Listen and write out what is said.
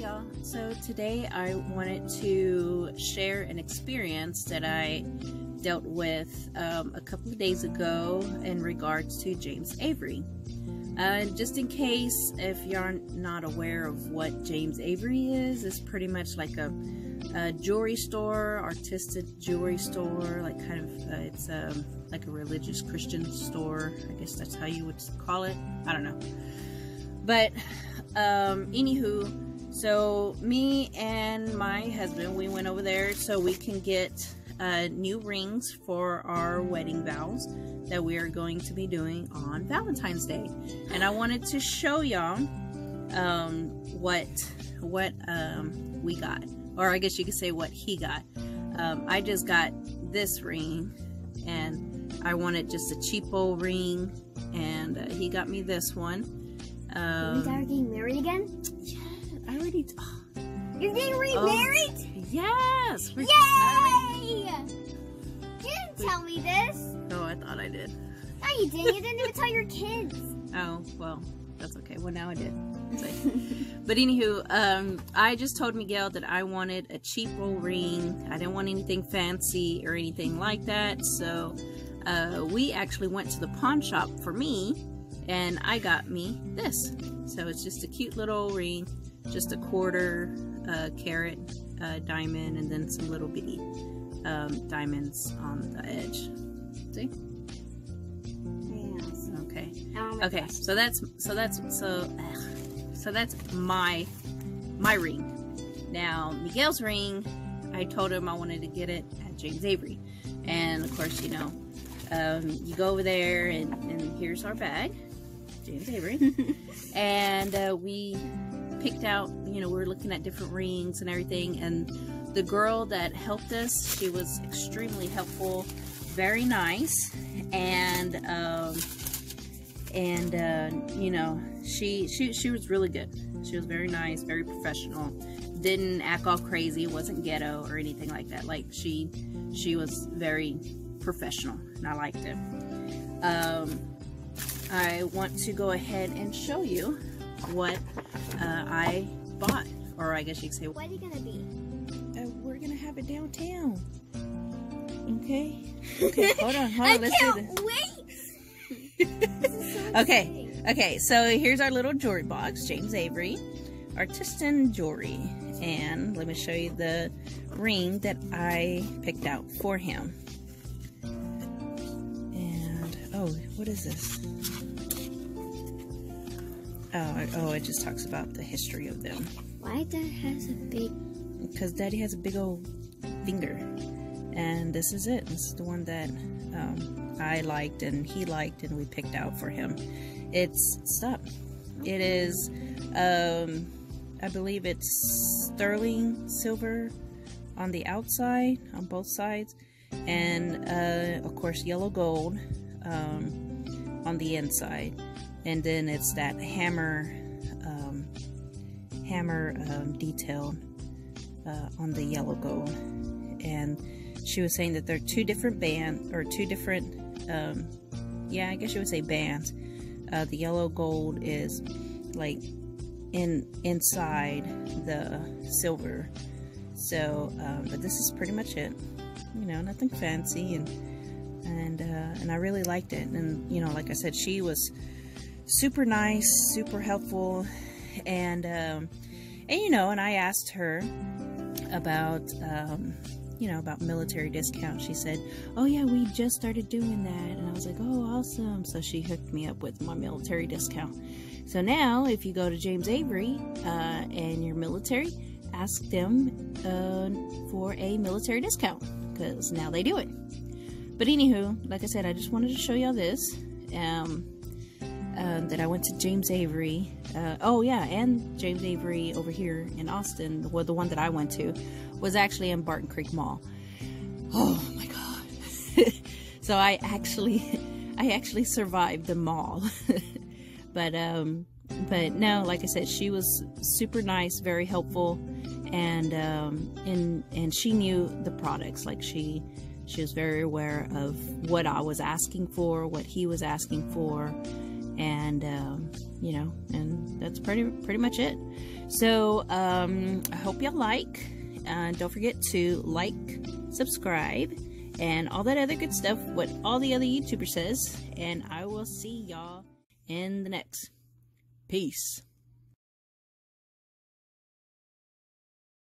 y'all. So today I wanted to share an experience that I dealt with um, a couple of days ago in regards to James Avery. Uh, just in case if you're not aware of what James Avery is, it's pretty much like a, a jewelry store, artistic jewelry store, like kind of, uh, it's um, like a religious Christian store. I guess that's how you would call it. I don't know. But um, anywho, so me and my husband, we went over there so we can get uh, new rings for our wedding vows that we are going to be doing on Valentine's Day. And I wanted to show y'all um, what what um, we got, or I guess you could say what he got. Um, I just got this ring, and I wanted just a cheapo ring, and uh, he got me this one. Um, guys are getting married again? Yeah, I already. Oh. You're getting remarried? Oh, yes. Yay! Already, you didn't tell me this. Oh, I thought I did. No, you didn't. You didn't even tell your kids. Oh, well, that's okay. Well, now I did. but anywho, um, I just told Miguel that I wanted a cheap old ring. I didn't want anything fancy or anything like that. So uh, we actually went to the pawn shop for me and I got me this. So it's just a cute little ring, just a quarter uh, carat uh, diamond, and then some little bitty um, diamonds on the edge. See? Yes. Okay. Okay. So that's so that's so so that's my my ring. Now Miguel's ring, I told him I wanted to get it at James Avery, and of course you know um, you go over there and, and here's our bag James Avery. and uh, we picked out, you know, we were looking at different rings and everything. And the girl that helped us, she was extremely helpful, very nice. And, um, and, uh, you know, she, she, she was really good. She was very nice, very professional. Didn't act all crazy. Wasn't ghetto or anything like that. Like she, she was very professional and I liked it. Um, I want to go ahead and show you what uh, I bought. Or I guess you could say, What are you going to be? Uh, we're going to have it downtown. Okay? Okay, hold on, hold on. I Let's can't do this. wait! okay, okay, so here's our little jewelry box, James Avery, Artistan Jewelry. And let me show you the ring that I picked out for him. And, oh, what is this? Oh, oh, it just talks about the history of them. Why Dad has a big... Because Daddy has a big old finger. And this is it. This is the one that um, I liked and he liked and we picked out for him. It's, stop. It is, um, I believe it's sterling silver on the outside, on both sides. And, uh, of course, yellow gold um, on the inside and then it's that hammer um, hammer um, detail uh, on the yellow gold. And she was saying that they're two different bands or two different um, yeah I guess you would say bands. Uh, the yellow gold is like in inside the silver. So um, but this is pretty much it. You know nothing fancy and and uh, and I really liked it. And you know like I said she was super nice, super helpful, and um, and you know, and I asked her about um, you know about military discount. She said, "Oh yeah, we just started doing that," and I was like, "Oh, awesome!" So she hooked me up with my military discount. So now, if you go to James Avery uh, and you're military, ask them uh, for a military discount because now they do it. But anywho, like I said, I just wanted to show y'all this. Um, um, that I went to James Avery. Uh, oh yeah, and James Avery over here in Austin, well, the one that I went to, was actually in Barton Creek Mall. Oh my god! so I actually, I actually survived the mall. but um, but no, like I said, she was super nice, very helpful, and um, and and she knew the products. Like she she was very aware of what I was asking for, what he was asking for and um, you know, and that's pretty pretty much it. So, um, I hope y'all like. Uh, don't forget to like, subscribe, and all that other good stuff, what all the other YouTubers says. And I will see y'all in the next. Peace.